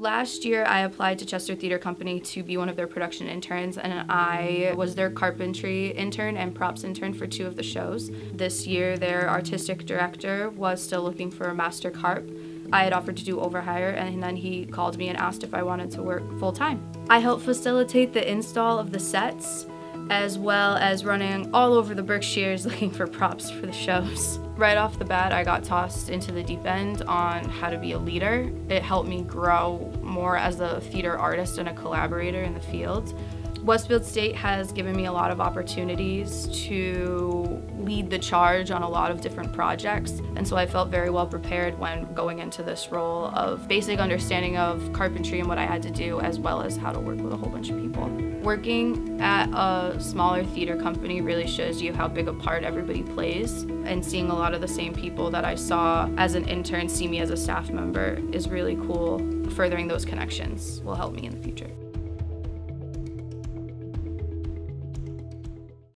Last year, I applied to Chester Theater Company to be one of their production interns, and I was their carpentry intern and props intern for two of the shows. This year, their artistic director was still looking for a master carp. I had offered to do overhire, and then he called me and asked if I wanted to work full time. I help facilitate the install of the sets, as well as running all over the Berkshires looking for props for the shows. Right off the bat, I got tossed into the deep end on how to be a leader. It helped me grow more as a theater artist and a collaborator in the field. Westfield State has given me a lot of opportunities to lead the charge on a lot of different projects, and so I felt very well prepared when going into this role of basic understanding of carpentry and what I had to do, as well as how to work with a whole bunch of people. Working at a smaller theater company really shows you how big a part everybody plays, and seeing a lot of the same people that I saw as an intern see me as a staff member is really cool. Furthering those connections will help me in the future.